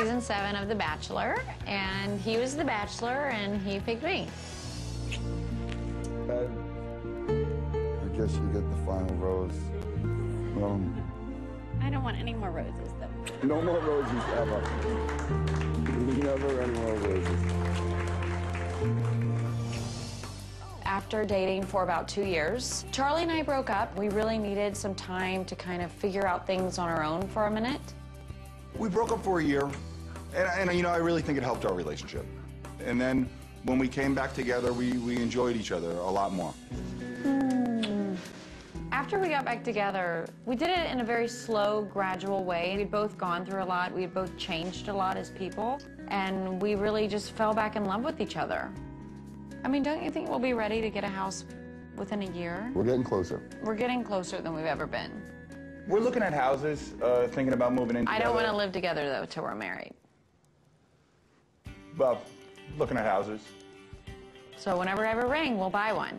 Season seven of The Bachelor, and he was The Bachelor, and he picked me. I, I guess you get the final rose. Um, I don't want any more roses, though. no more roses ever. Never any more roses. After dating for about two years, Charlie and I broke up. We really needed some time to kind of figure out things on our own for a minute. We broke up for a year, and, and you know, I really think it helped our relationship. And then when we came back together, we, we enjoyed each other a lot more. After we got back together, we did it in a very slow, gradual way. We'd both gone through a lot, we'd both changed a lot as people, and we really just fell back in love with each other. I mean, don't you think we'll be ready to get a house within a year? We're getting closer. We're getting closer than we've ever been. We're looking at houses, uh, thinking about moving in I don't want to live together, though, till we're married. Well, looking at houses. So whenever I have a ring, we'll buy one.